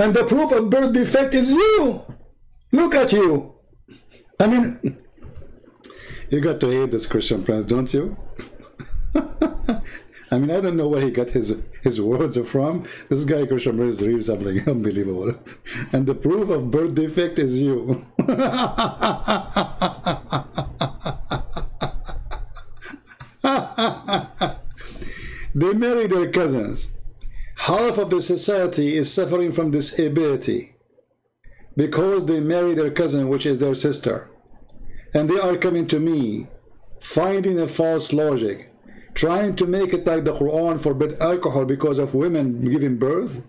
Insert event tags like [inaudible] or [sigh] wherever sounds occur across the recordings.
And the proof of birth defect is you. Look at you. I mean, you got to hate this Christian Prince, don't you? [laughs] I mean, I don't know where he got his his words from. This guy Christian Prince is really something [laughs] unbelievable. And the proof of birth defect is you. [laughs] they marry their cousins. Half of the society is suffering from disability because they marry their cousin, which is their sister. And they are coming to me, finding a false logic, trying to make it like the Quran forbid alcohol because of women giving birth.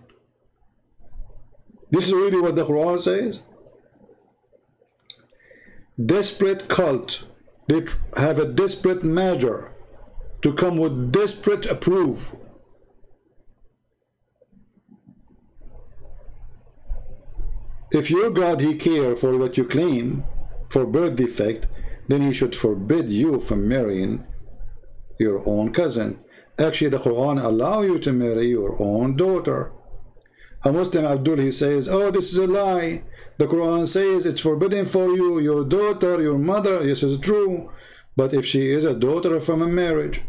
This is really what the Quran says. Desperate cult. They have a desperate measure to come with desperate proof. If your God, he care for what you claim, for birth defect, then he should forbid you from marrying your own cousin. Actually, the Quran allow you to marry your own daughter. A Muslim Abdul, he says, oh, this is a lie. The Quran says it's forbidden for you, your daughter, your mother. This is true. But if she is a daughter from a marriage,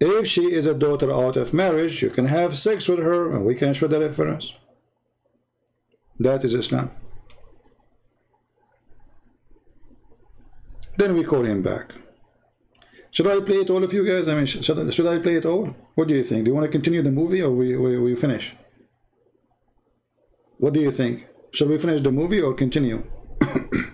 if she is a daughter out of marriage, you can have sex with her and we can show the reference. That is Islam. Then we call him back. Should I play it all of you guys? I mean, should I, should I play it all? What do you think? Do you want to continue the movie or we, we, we finish? What do you think? Should we finish the movie or continue? [coughs]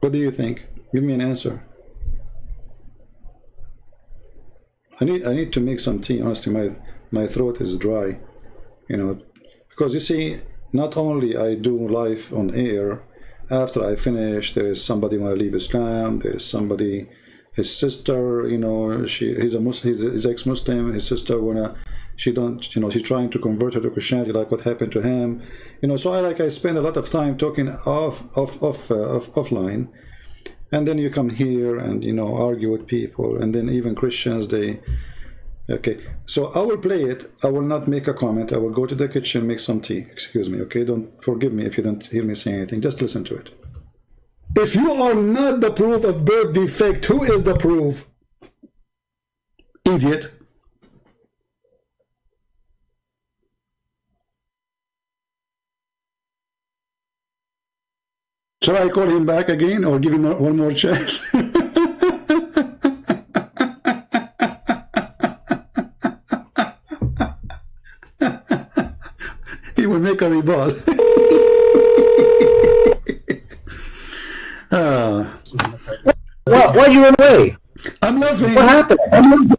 What do you think? Give me an answer. I need I need to make some tea. Honestly, my my throat is dry. You know, because you see, not only I do live on air. After I finish, there is somebody when I leave Islam. There is somebody, his sister. You know, she he's a Muslim. He's, he's ex-Muslim. His sister wanna she don't you know she's trying to convert her to christianity like what happened to him you know so i like i spend a lot of time talking off off off, uh, off offline and then you come here and you know argue with people. And then even christians they okay. So i will play it. I will not make a comment. I will go to the kitchen make some tea. Excuse me okay? Don't forgive me if you don't hear me say anything. Just listen to it. If you are not the proof of birth defect who is the proof? Idiot Shall I call him back again or give him one more chance? [laughs] he will make a rebuttal. uh, what? Why you away? I'm laughing. What happened?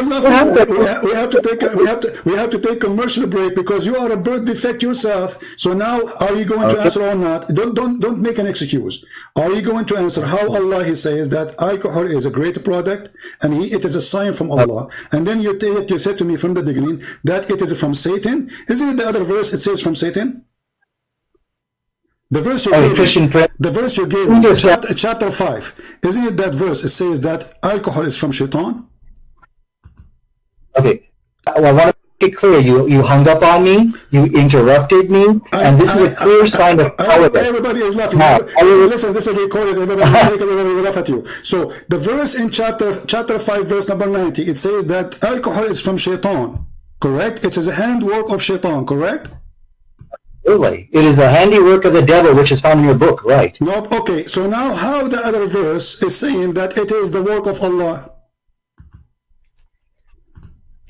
I'm, I'm, we are laughing. We have, we have, to take a, we have to we have to take commercial break because you are a birth defect yourself. So now, are you going okay. to answer or not? Don't don't don't make an excuse. Are you going to answer how Allah He says that alcohol is a great product and he, it is a sign from Allah? And then you take you said to me from the beginning that it is from Satan. Isn't it the other verse? It says from Satan. The verse you oh, gave, the verse you gave chapter, chapter 5, isn't it that verse? It says that alcohol is from shaitan? Okay. Well, I want to make it clear. You you hung up on me, you interrupted me, I, and this I, is a clear I, sign of cowardice. Everybody is laughing. Now, listen, listen, this is recorded. Everybody, [laughs] everybody laugh at you. So the verse in chapter chapter 5, verse number 90, it says that alcohol is from shaitan. Correct? It is a handwork of shaitan, correct? Absolutely. It is a handiwork of the devil, which is found in your book, right? Nope. Okay. So now how the other verse is saying that it is the work of Allah?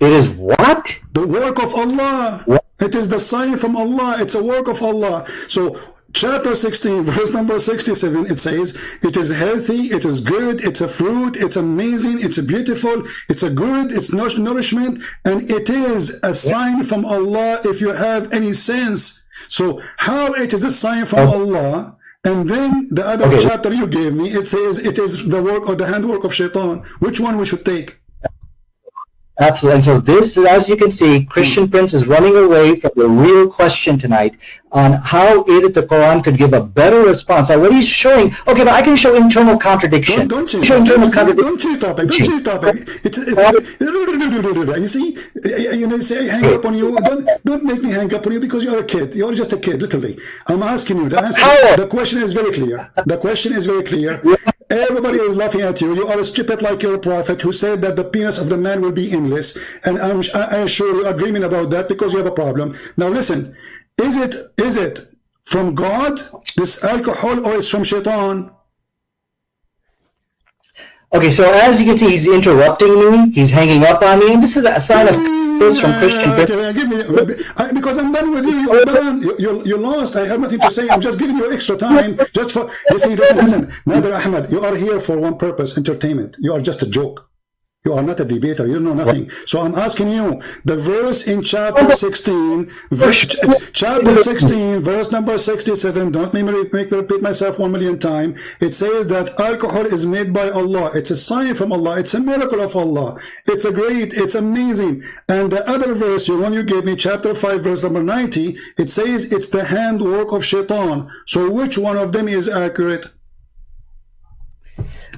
It is what? The work of Allah. What? It is the sign from Allah. It's a work of Allah. So chapter 16 verse number 67 it says it is healthy it is good it's a fruit it's amazing it's beautiful it's a good it's nourishment and it is a sign from allah if you have any sense so how it is a sign from oh. Allah, and then the other okay. chapter you gave me, it says it is the work or the handwork of shaitan. Which one we should take? Absolutely. And so this, as you can see, Christian hmm. Prince is running away from the real question tonight on how is it the Quran could give a better response. What he's showing, okay, but I can show internal contradiction. Don't, don't change show topic. internal Don't, contradiction. don't change topic. Don't change topic. It's, it's, you see, you know, say I hang up on you. Don't, don't make me hang up on you because you're a kid. You're just a kid, literally. I'm asking you. The, answer, the question is very clear. The question is very clear. Everybody is laughing at you. You are stupid like your prophet who said that the penis of the man will be endless. And I'm, I assure you are dreaming about that because you have a problem. Now listen, is it is it from God, this alcohol, or it's from shaitan? Okay, so as you can see, he's interrupting me. He's hanging up on me. And this is a sign of this from Christian ah, Okay, give me, I, uh, because I'm done with you. You're done. You, you, you lost. I have nothing to say. I'm just giving you extra time. Just for listen, listen, listen. Nader Ahmed, you are here for one purpose: entertainment. You are just a joke. You are not a debater. You know nothing. So I'm asking you the verse in chapter 16, verse, chapter 16, verse number 67. Don't make me, make me repeat myself one million times. It says that alcohol is made by Allah. It's a sign from Allah. It's a miracle of Allah. It's a great, it's amazing. And the other verse, the one you gave me, chapter 5, verse number 90, it says it's the handwork of shaitan. So which one of them is accurate?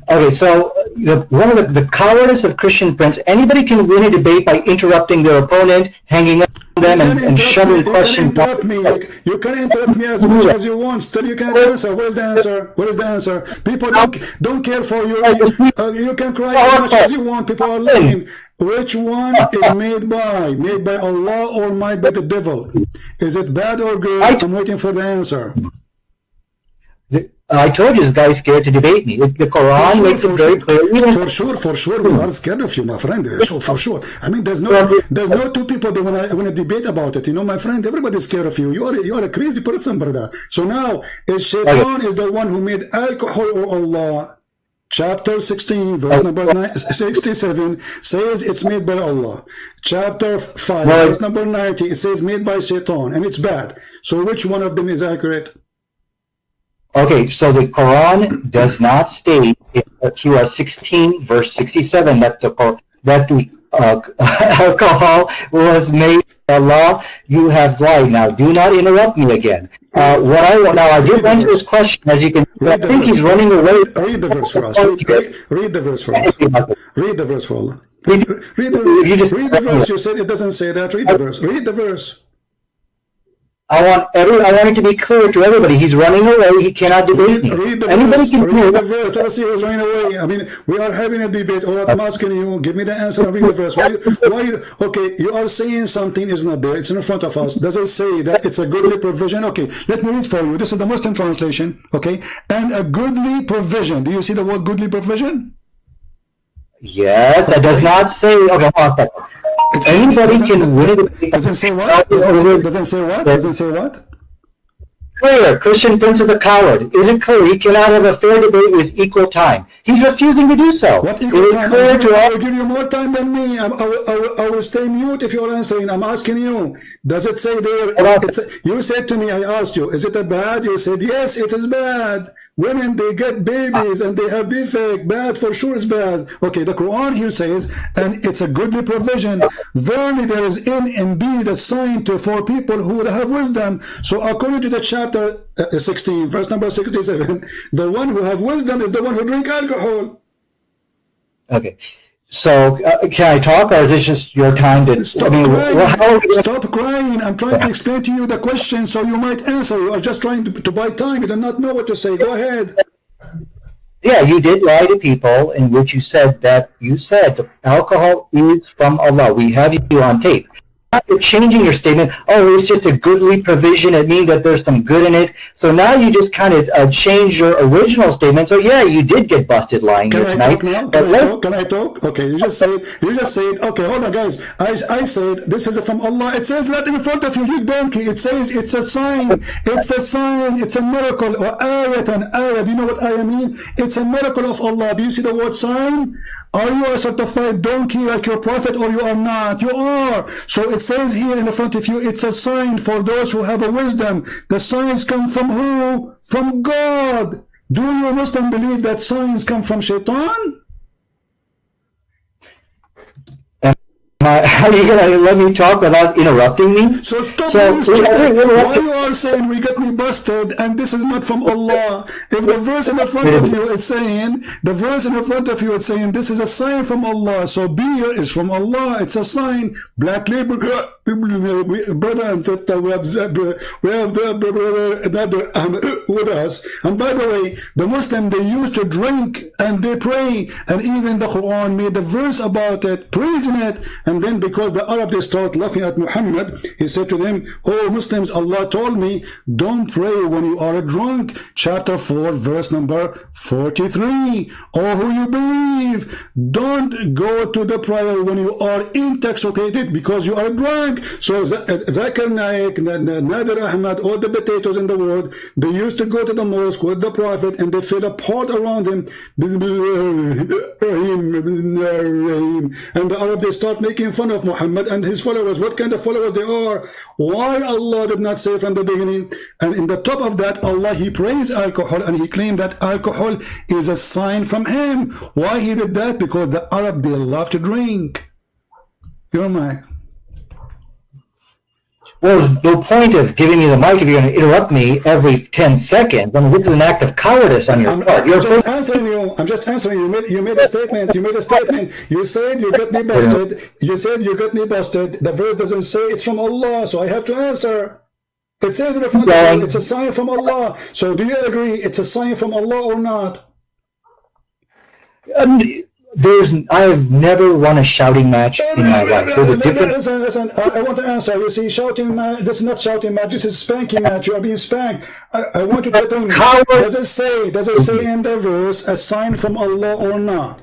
Okay, so the, one of the, the cowardice of Christian Prince, anybody can win a debate by interrupting their opponent, hanging up on them, and, and shoving me. You can interrupt me. You, can interrupt me as much as you want. Still, you can't answer. Where's the answer? Where is the answer? People don't don't care for you. Uh, you can cry as much as you want. People are listening. Which one is made by? Made by Allah or made by the devil? Is it bad or good? I'm waiting for the answer. I told you this guy is scared to debate me. The, Quran sure, makes it for very sure. clear. For sure, for sure, we are scared of you, my friend. Hmm. So for sure. I mean, there's no, there's no two people that wanna I debate about it. You know, my friend, everybody's scared of you. You are you are a crazy person, brother. So now, is Shaitan is the one who made alcohol or Allah? Chapter 16, verse oh. number nine, 67 says it's made by Allah. Chapter 5, Right. verse number 90, it says made by Shaitan, and it's bad. So which one of them is accurate? Okay, so the Quran does not state in Surah 16, verse 67, that the that the uh, [laughs] alcohol was made by Allah. You have lied. Now, do not interrupt me again. Uh, what I now, I did answer this question, as you can. I think he's running away. Read the verse for us. Read, read, read the verse for us. Read the verse for Allah. Read, read, the, read the verse. You said it doesn't say that. Read the verse. Read the verse. I want every. I want it to be clear to everybody. He's running away. He cannot debate Read, me. read the Anybody verse. can Read the verse. Let us see who's running away. I mean, we are having a debate. All I'm asking you, give me the answer and read the verse. Why? why okay, you are saying something is not there. It's in front of us. Does it say that it's a goodly provision? Okay, let me read for you. This is the Muslim translation. Okay, and a goodly provision. Do you see the word goodly provision? Yes, it does not say. Okay, hold on a second. Anybody can win. Doesn't say what? Doesn't say, doesn't say what? Doesn't say what? clear. Christian Prince is a coward. Is it clear he cannot have a fair debate with equal time? He's refusing to do so. What Is equal it time? clear I will, to I will give you more time than me. I'm, I, will, I, will, I will stay mute if you're answering. I'm asking you. Does it say there? It's, you said to me, I asked you, is it a bad? You said, yes, it is bad. Women, they get babies and they have defect. Bad, for sure it's bad. Okay, the Quran here says, and it's a goodly provision. Verily there is in indeed a sign to for people who have wisdom. So according to the chapter uh, 16, verse number 67, [laughs] the one who have wisdom is the one who drink alcohol. Okay. So, uh, can I talk, or is this just your time to? Stop I mean, crying. well, Stop crying. I'm trying to explain to you the question so you might answer. You are just trying to, to buy time. You do not know what to say. Go ahead. Yeah, you did lie to people in which you said that you said alcohol is from Allah. We have you on tape. You're changing your statement. Oh, it's just a goodly provision. It means that there's some good in it. So now you just kind of uh, change your original statement. So yeah, you did get busted lying Can here I tonight. talk now? Can I talk? Can I talk? Okay, you just said, you just said, okay, hold on, guys. I, I said, this is from Allah. It says that in front of you, you donkey. It says it's a sign. It's a sign. It's a miracle. Or ayatan, ayah. Do you know what ayah mean? It's a miracle of Allah. Do you see the word sign? Are you a certified donkey like your prophet or you are not? You are. So it says here in the front of you, it's a sign for those who have a wisdom. The signs come from who? From God. Do you Muslim believe that signs come from shaitan? Are [laughs] you gonna let me talk without interrupting me? So stop So, being stupid. I think we're- Why you are saying we got me busted and this is not from Allah? If the verse in the front of you is saying, the verse in the front of you is saying this is a sign from Allah. So beer is from Allah. It's a sign. Black label, [laughs] brother and sister, we have we have the brother, another um, with us. And by the way, the Muslim they used to drink and they pray, and even the Quran made a verse about it, praising it. And then because the Arab they start laughing at Muhammad, he said to them, "Oh Muslims, Allah told me don't pray when you are drunk." Chapter four, verse number forty-three. Oh, who you believe, don't go to the prayer when you are intoxicated because you are drunk. So uh, Zakir Naik, Nader Ahmed, all the potatoes in the world, they used to go to the mosque with the Prophet and they fill a pot around him. [laughs] And the Arab, they start making fun of Muhammad and his followers. What kind of followers they are? Why Allah did not say from the beginning? And in the top of that, Allah, He praised alcohol and He claimed that alcohol is a sign from Him. Why He did that? Because the Arab, they love to drink. You Your mic. Well, there's no point of giving me the mic if you're going to interrupt me every 10 seconds. I mean, this is an act of cowardice on your I'm, part. I'm You're just first, answering you. I'm just answering you. You made, you made a statement. You made a statement. You said you got me busted. You said you got me busted. The verse doesn't say it's from Allah, so I have to answer. It says in the front of you, it's a sign from Allah. So do you agree it's a sign from Allah or not? um, there's, I've never won a shouting match in my life. There's a different, Listen, listen. I, I want to answer. You see, shouting match. This is not shouting match. This is spanking match. You are being spanked. I, I want you to tell me. Coward. Does it say? Does it say in the verse a sign from Allah or not?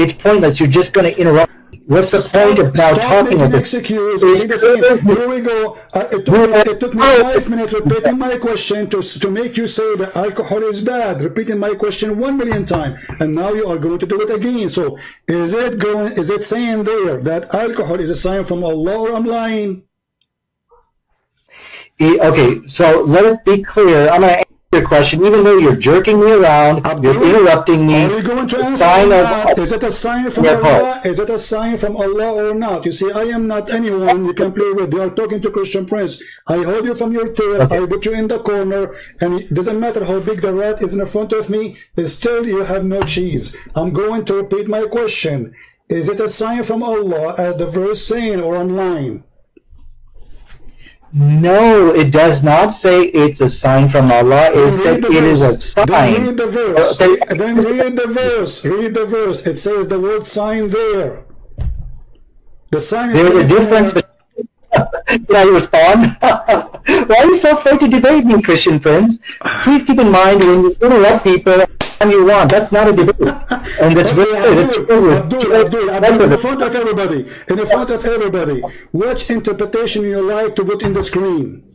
it's pointless. You're just going to interrupt. What's the point about Stop talking about excuse. You see the same. Here we go. Uh, it, took me, it took me five minutes repeating my question to, to make you say that alcohol is bad. Repeating my question one million times, and now you are going to do it again. So, is it going? Is it saying there that alcohol is a sign from Allah, or I'm lying? Okay, so let it be clear. I'm going to your question, even though you're jerking me around, you're interrupting me. Are you going to answer sign of- Is it a sign from Allah? Is it a sign from Allah or not? You see, I am not anyone you can play with. You are talking to Christian Prince. I hold you from your tail. Okay. I put you in the corner, and it doesn't matter how big the rat is in front of me. Still, you have no cheese. I'm going to repeat my question. Is it a sign from Allah, as the verse saying, or I'm lying? No, it does not say it's a sign from Allah. It says it is a sign. Then read the verse. Then read the verse. Read the verse. It says the word sign there. The sign is There's a difference. Between- [laughs] Can I respond? [laughs] Why are you so afraid to debate me, Christian Prince? Please keep in mind when you interrupt people and you want. That's not a debate. [laughs] And that's Okay, really it's Abdul, Abdul, Abdul, in front of everybody, in front of everybody, which interpretation you like to put in the screen?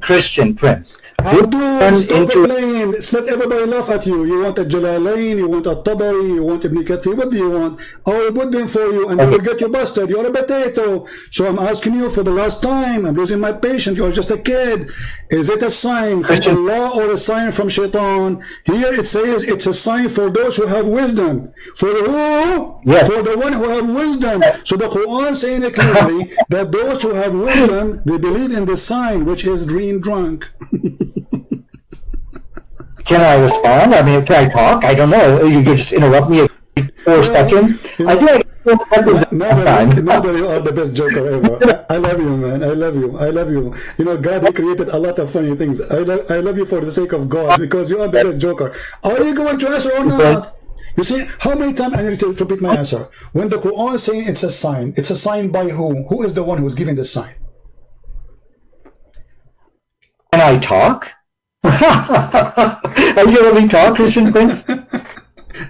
Christian Prince. This Abdul, stop into playing. Let everybody laugh at you. You want a Jalalain, you want a Tabari, you want Ibn Kathir. What do you want? I will put them for you and I will get you busted. You're a potato. So I'm asking you for the last time. I'm losing my patience. You're just a kid. Is it a sign from Christian- Allah or a sign from Shaitan? Here it says it's a sign for those who have wisdom. For who? Yes. For the one who have wisdom. So the Quran saying it clearly that those who have wisdom, they believe in the sign, which is being drunk. Can I respond? I mean, can I talk? I don't know. You could just interrupt me every four seconds. I think I get four seconds Now that, now that you are the best joker ever. I, [laughs] I love you, man. I love you. I love you. You know, God, created a lot of funny things. I, lo- I love you for the sake of God because you are the best joker. Are you going to answer or not? You see, how many times I need to repeat my answer? When the Quran is saying it's a sign, it's a sign by who? Who is the one who's giving the sign? Can I talk? [laughs] Are you me talk, Christian Prince?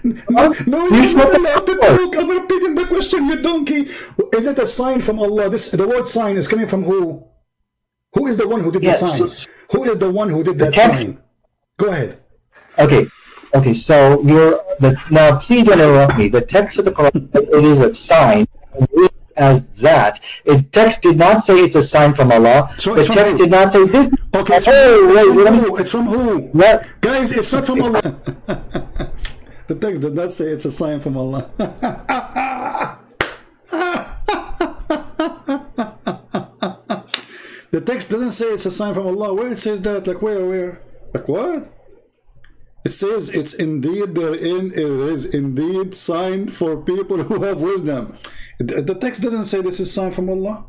No, no you're said not the allowed to talk. I'm repeating the question, you donkey. Is it a sign from Allah? This the word sign is coming from who? Who is the one who did Yes. the sign? Who is the one who did that text. sign? Go ahead. Okay, okay. So you're the now. Please don't interrupt me. The text of the Quran it is a sign as that. The text did not say it's a sign from Allah. So the text did not say this. Okay, it's, oh, from, wait, it's, from who? it's from who? What? Guys, it's not from Allah. [laughs] the text did not say it's a sign from Allah. [laughs] the text doesn't say it's a sign from Allah. Where it says that? Like where? Where? Like what? It says it's indeed therein it is indeed sign for people who have wisdom. The text doesn't say this is sign from Allah.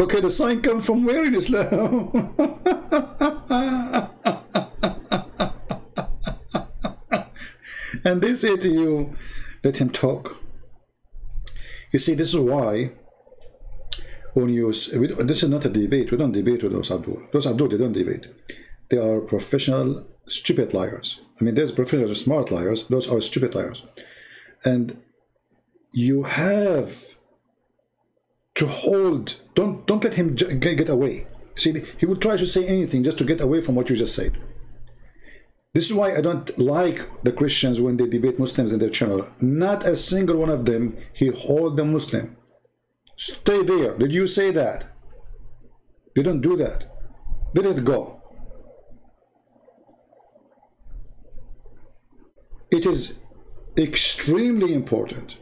Okay, the sign comes from where in Islam? [laughs] and they say to you, let him talk. You see, this is why when you this is not a debate. We don't debate with those Abdul. Those Abdul, they don't debate. They are professional stupid liars. I mean, there's professional smart liars. Those are stupid liars, and you have to hold. Don't don't let him get away. See, he will try to say anything just to get away from what you just said. This is why I don't like the Christians when they debate Muslims in their channel. Not a single one of them he hold the Muslim. Stay there. Did you say that? They don't do that. Let it go. It is extremely important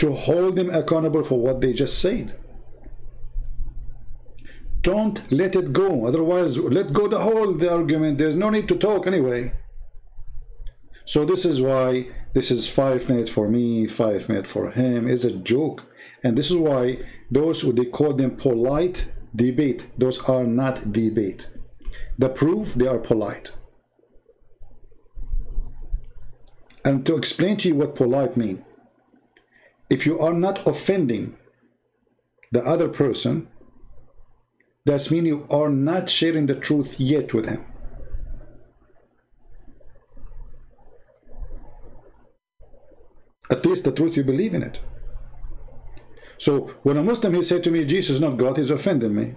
to hold them accountable for what they just said. Don't let it go. Otherwise, let go the whole the argument. There's no need to talk anyway. So this is why this is five minutes for me, five minutes for him. It's a joke. And this is why those who they call them polite debate, those are not debate. The proof they are polite. And to explain to you what polite mean, if you are not offending the other person, that means you are not sharing the truth yet with him. At least the truth you believe in it. So when a Muslim he said to me, Jesus is not God, he's offending me.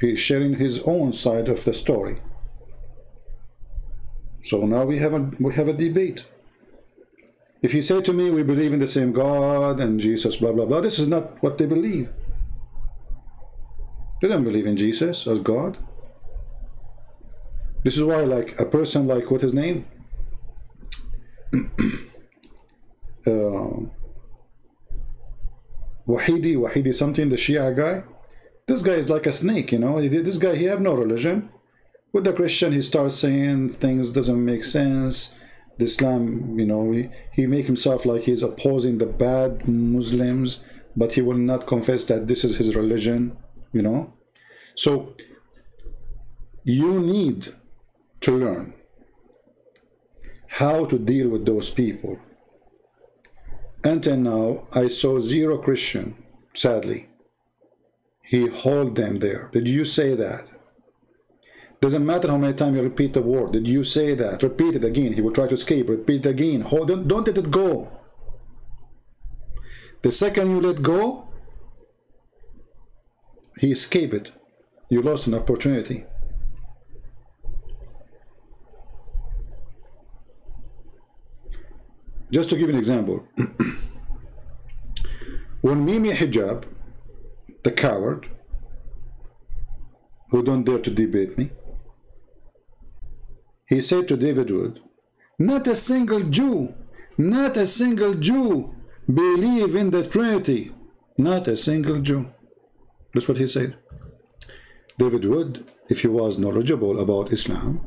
He's sharing his own side of the story. So now we have a we have a debate. If you say to me we believe in the same God and Jesus, blah blah blah, this is not what they believe. They don't believe in Jesus as God. This is why, like a person like what his name, [clears throat] uh, Wahidi, Wahidi something, the Shia guy. This guy is like a snake, you know. This guy, he have no religion. With the Christian, he starts saying things doesn't make sense. The Islam, you know, he, he make himself like he's opposing the bad Muslims, but he will not confess that this is his religion, you know. So you need to learn how to deal with those people. Until now, I saw zero Christian, sadly. He hold them there. Did you say that? Doesn't matter how many times you repeat the word. Did you say that? Repeat it again. He will try to escape. Repeat it again. Hold on. Don't let it go. The second you let go, he escaped it. You lost an opportunity. Just to give an example, [clears throat] when Mimi Hijab, the coward, who don't dare to debate me, he said to David Wood, not a single Jew, not a single Jew believe in the Trinity. Not a single Jew. That's what he said. David Wood, if he was knowledgeable about Islam,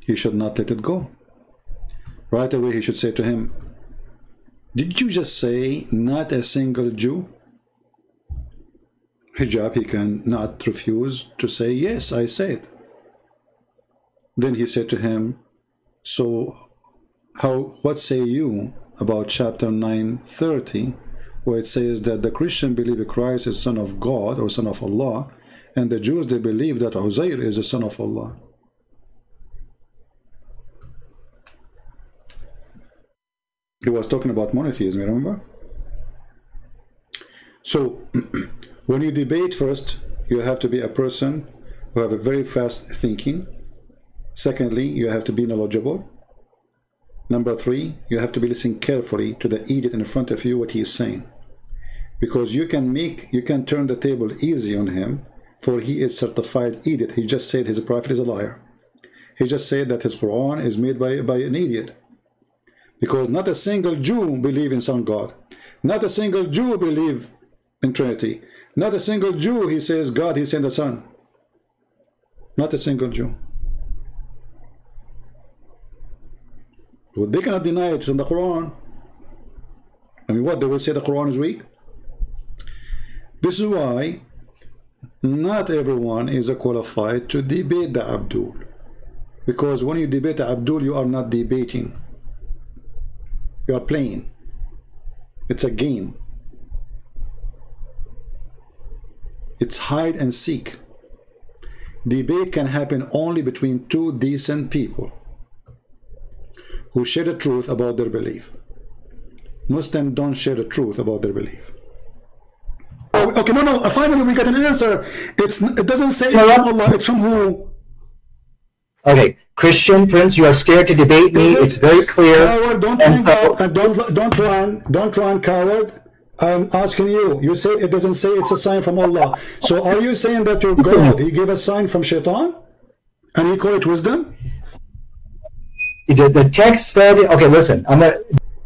he should not let it go. Right away, he should say to him, Did you just say not a single Jew? Hijab, he can not refuse to say, Yes, I said. Then he said to him, So, how, what say you about chapter 930, where it says that the Christian believe Christ is son of God or son of Allah, and the Jews they believe that Uzair is a son of Allah. He was talking about monotheism, remember? So, [clears throat] when you debate first, you have to be a person who have a very fast thinking. Secondly, you have to be knowledgeable. Number three, you have to be listening carefully to the idiot in front of you, what he is saying. Because you can make, you can turn the table easy on him, for he is certified idiot. He just said his prophet is a liar. He just said that his Quran is made by, by an idiot. Because not a single Jew believe in some God. Not a single Jew believe in Trinity. Not a single Jew, he says, God, he sent the Son. Not a single Jew. They cannot deny it. it's in the Quran. I mean, what, they will say the Quran is weak? This is why not everyone is qualified to debate the Abdul. Because when you debate Abdul, you are not debating. You are playing. It's a game. It's hide and seek. Debate can happen only between two decent people who share the truth about their belief. Muslims don't share the truth about their belief. Oh, okay, no, no. Uh, finally, we got an answer. It's it doesn't say it's from Allah. It's from who? Okay, Christian Prince, you are scared to debate me. It, it's very clear. Coward, don't and uh, don't don't run, don't run, coward. I'm asking you. You said it doesn't say it's a sign from Allah. So are you saying that your God, he gave a sign from Shaitan? And he called it wisdom? The, the text said, okay, listen, I'm gonna,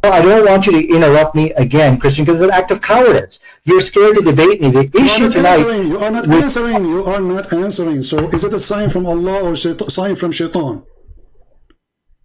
I don't want you to interrupt me again, Christian, because it's an act of cowardice. You're scared to debate me. The issue you tonight. Answering. You are not answering. You are not answering. So is it a sign from Allah or a sign from Shaitan?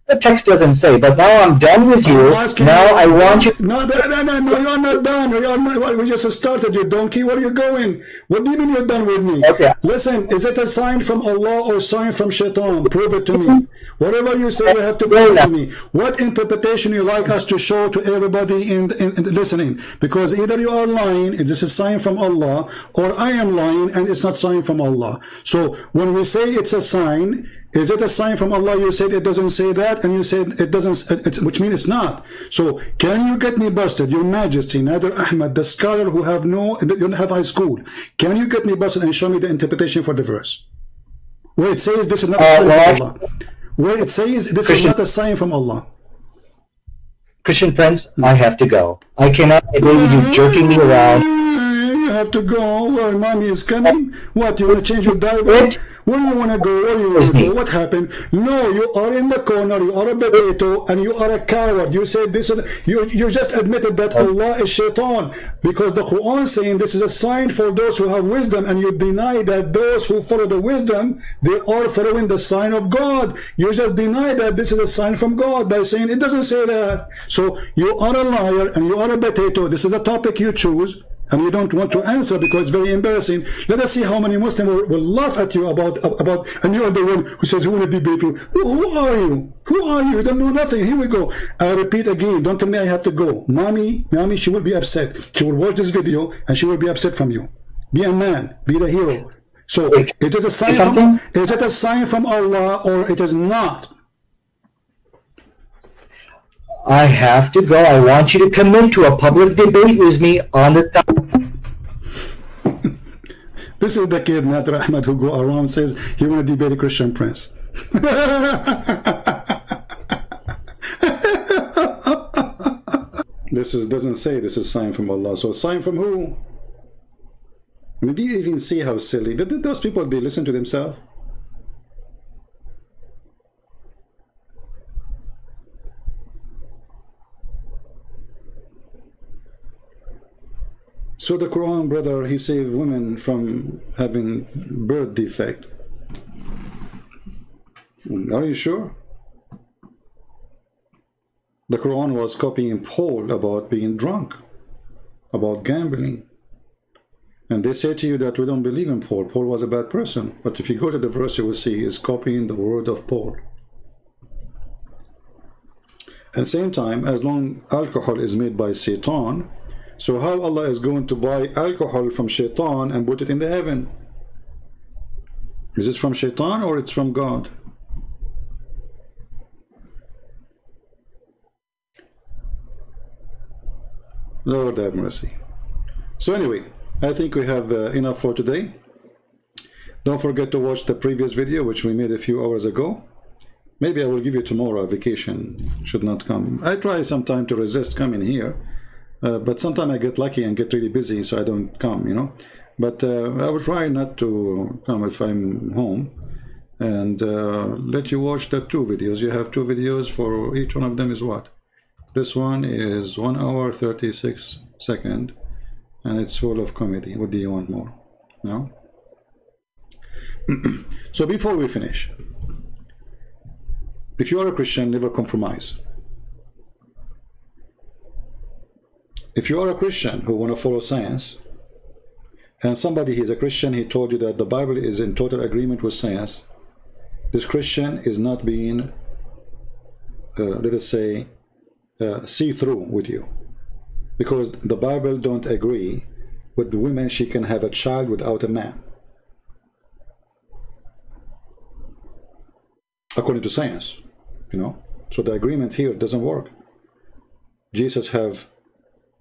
The text doesn't say, but now I'm done with you. Now I want you. No, no, no, no, no, you're not done. You're not, we just started, you donkey. Where are you going? What do you mean you're done with me? Okay. Listen, is it a sign from Allah or sign from Shaitan? Prove it to me. [laughs] Whatever you say, you have to prove it to me. What interpretation you like us to show to everybody in, in, in listening? Because either you are lying, this is sign from Allah, or I am lying and it's not sign from Allah. So when we say it's a sign, is it a sign from Allah? You said it doesn't say that, and you said it doesn't, it's, which means it's not. So, can you get me busted, Your Majesty, Nader Ahmed, the scholar who have no, you don't have high school, can you get me busted and show me the interpretation for the verse? Where it says this is not a uh, sign well, from Allah. Where it says this Christian, is not a sign from Allah. Christian Prince, I have to go. I cannot obey you jerking me around. You have to go where mommy is coming. What, you want to change your diaper? Where you want to go? Where you want to go? What happened? No, you are in the corner. You are a potato, and you are a coward. You said this. You you just admitted that oh. Allah is shaitan because the Quran saying this is a sign for those who have wisdom, and you deny that those who follow the wisdom they are following the sign of God. You just deny that this is a sign from God by saying it doesn't say that. So you are a liar and you are a potato. This is the topic you choose and you don't want to answer because it's very embarrassing. Let us see how many Muslims will, will laugh at you about about, and you are the one who says, "Who want to debate you? Who, who, are you? Who are you? You don't know nothing." Here we go. I repeat again. Don't tell me I have to go. Mommy, mommy, she will be upset. She will watch this video and she will be upset from you. Be a man. Be the hero. So, is it a sign from, is it a sign from Allah or it is not? I have to go. I want you to come into a public debate with me on the topic. this is the kid, Nader Ahmed, who go around says he want to debate a Christian prince. [laughs] this is doesn't say this is sign from Allah. So sign from who? I mean, do you even see how silly? Those people, they listen to themselves? So the Quran, brother, he saved women from having birth defect. Are you sure? The Quran was copying Paul about being drunk, about gambling. And they say to you that we don't believe in Paul. Paul was a bad person. But if you go to the verse, you will see he is copying the word of Paul. At the same time, as long alcohol is made by Satan, so how Allah is going to buy alcohol from shaitan and put it in the heaven? Is it from shaitan or it's from God? Lord have mercy. So anyway, I think we have uh, enough for today. Don't forget to watch the previous video, which we made a few hours ago. Maybe I will give you tomorrow a vacation, should not come. I try sometime to resist coming here uh, but sometimes I get lucky and get really busy, so I don't come, you know. But uh, I will try not to come if I'm home and uh, let you watch the two videos. You have two videos for each one of them is what? This one is 1 hour 36 second and it's full of comedy. What do you want more? No? [clears throat] so before we finish, if you are a Christian, never compromise. If you are a Christian who want to follow science, and somebody is a Christian, he told you that the Bible is in total agreement with science, this Christian is not being, uh, let us say, uh, see through with you. Because the Bible don't agree with the women she can have a child without a man. According to science, you know. So the agreement here doesn't work. Jesus have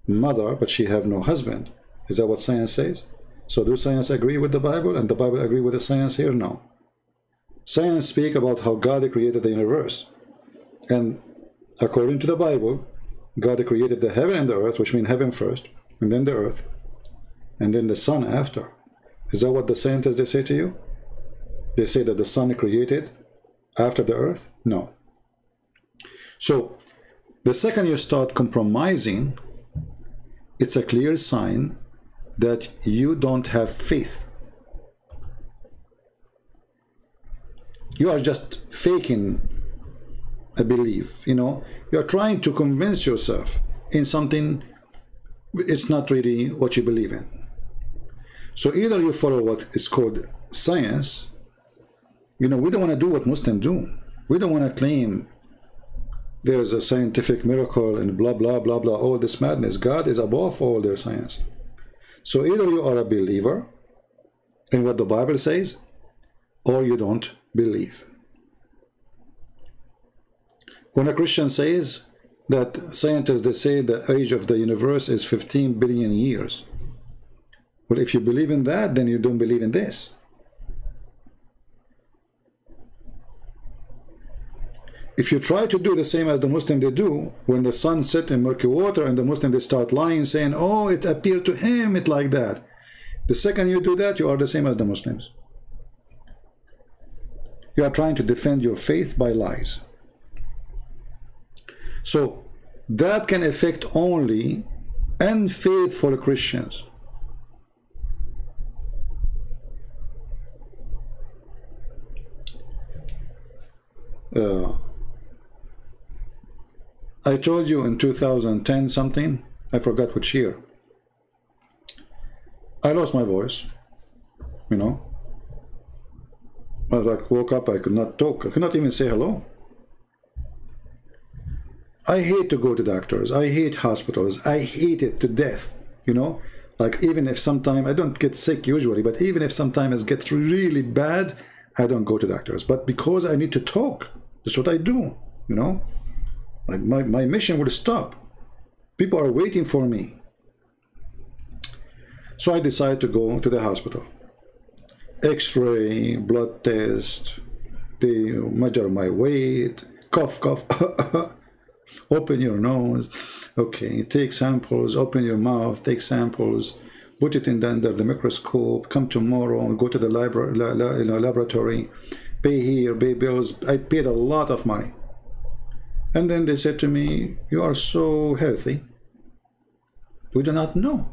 mother, but she have no husband. Is that what science says? So do science agree with the Bible and the Bible agree with the science here? No. Science speak about how God created the universe. And according to the Bible, God created the heaven and the earth, which means heaven first, and then the earth, and then the sun after. Is that what the scientists they say to you? They say that the sun created after the earth? No. So the second you start compromising, it's a clear sign that you don't have faith. You are just faking a belief, you know. You are trying to convince yourself in something it's not really what you believe in. So either you follow what is called science, you know, we don't want to do what Muslims do. We don't want to claim there's a scientific miracle and blah, blah, blah, blah, all this madness. God is above all their science. So either you are a believer in what the Bible says, or you don't believe. When a Christian says that scientists, they say the age of the universe is 15 billion years. Well, if you believe in that, then you don't believe in this. If you try to do the same as the Muslim they do, when the sun set in murky water and the Muslim they start lying saying, oh, it appeared to him, it like that. The second you do that, you are the same as the Muslims. You are trying to defend your faith by lies. So that can affect only unfaithful Christians. Uh, I told you in 2010 something, I forgot which year. I lost my voice, you know. I like woke up, I could not talk, I could not even say hello. I hate to go to doctors, I hate hospitals, I hate it to death, you know. Like even if sometime I don't get sick usually, but even if sometimes it gets really bad, I don't go to doctors. But because I need to talk, that's what I do, you know. My, my, my mission would stop. People are waiting for me. So I decided to go to the hospital. X-ray, blood test, they measure my weight, cough, cough, [laughs] open your nose. Okay, take samples, open your mouth, take samples, put it in under the microscope, come tomorrow, go to the library, la, la, laboratory, pay here, pay bills. I paid a lot of money. And then they said to me, You are so healthy. We do not know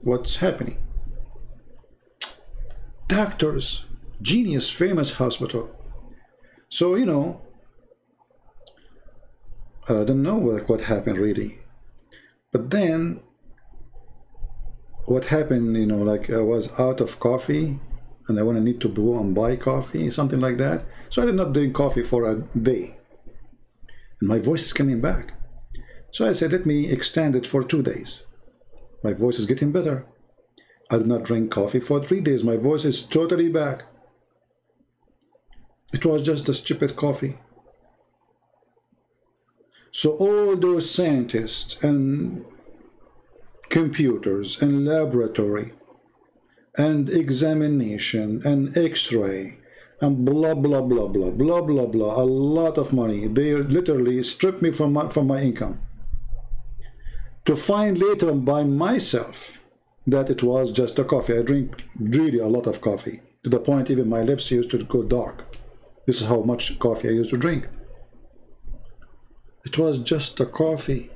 what's happening. Doctors, genius, famous hospital. So, you know, I don't know like, what happened really. But then, what happened, you know, like I was out of coffee and I want to need to go and buy coffee, something like that. So I did not drink coffee for a day. And my voice is coming back. So I said, let me extend it for two days. My voice is getting better. I did not drink coffee for three days. My voice is totally back. It was just a stupid coffee. So all those scientists and computers and laboratory and examination and x-ray and blah blah blah blah blah blah blah a lot of money. They literally stripped me from my from my income. To find later by myself that it was just a coffee. I drink really a lot of coffee to the point even my lips used to go dark. This is how much coffee i used to drink. It was just a coffee.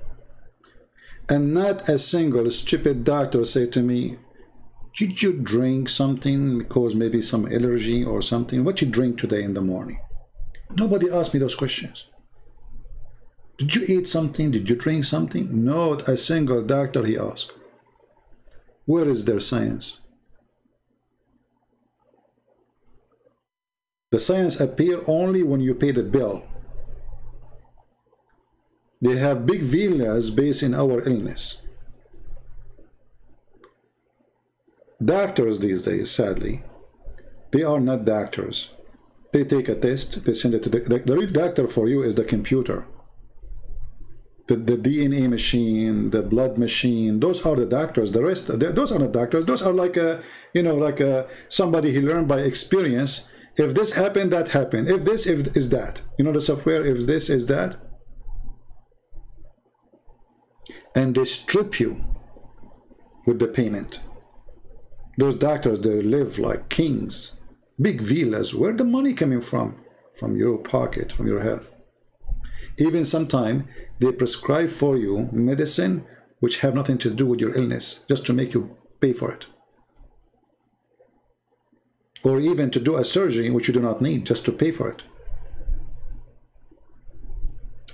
And not a single stupid doctor say to me, did you drink something because maybe some allergy or something? What you drink today in the morning? Nobody asked me those questions. Did you eat something? Did you drink something? Not a single doctor he asked. Where is their science? The science appear only when you pay the bill. They have big villas based in our illness. Doctors these days, sadly, they are not doctors. They take a test, they send it to the, the, the real doctor for you is the computer. The, the DNA machine, the blood machine, those are the doctors. The rest, those are not doctors. Those are like a, you know, like a, somebody he learned by experience. If this happened, that happened. If this if, is that. You know the software, if this is that. And they strip you with the payment. Those doctors, they live like kings. Big villas. Where the money coming from? From your pocket, from your health. Even sometime they prescribe for you medicine which have nothing to do with your illness, just to make you pay for it. Or even to do a surgery which you do not need, just to pay for it.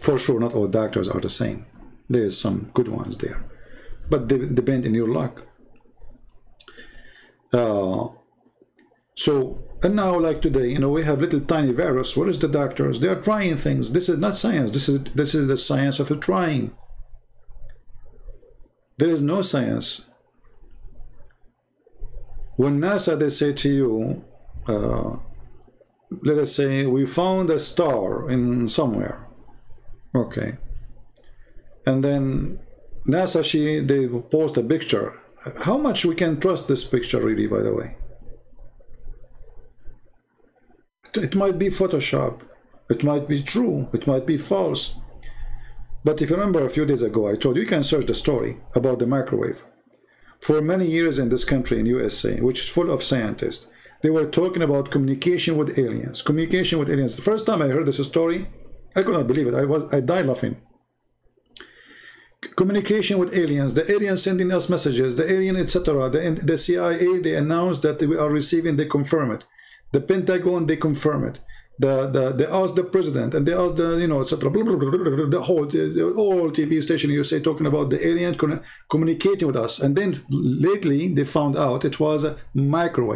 For sure, not all doctors are the same. There's some good ones there. But they depend in your luck. Uh, so, and now like today, you know, we have little tiny virus. What is the doctors? They are trying things. This is not science. This is this is the science of trying. There is no science. When NASA they say to you, uh, let us say we found a star in somewhere, okay, and then NASA she they post a picture. How much we can trust this picture really, by the way? It might be Photoshop. It might be true. It might be false. But if you remember a few days ago, I told you you can search the story about the microwave. For many years in this country, in USA, which is full of scientists, they were talking about communication with aliens. Communication with aliens. The first time I heard this story, I could not believe it. I was I died laughing. Communication with aliens, the aliens sending us messages, the alien, etc. The, the CIA, they announced that we are receiving, they confirm it. The Pentagon, they confirm it. The, the, they asked the president and they asked the, you know, etc. The whole, whole TV station you say talking about the alien communicating with us. And then lately they found out it was a microwave.